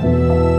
Música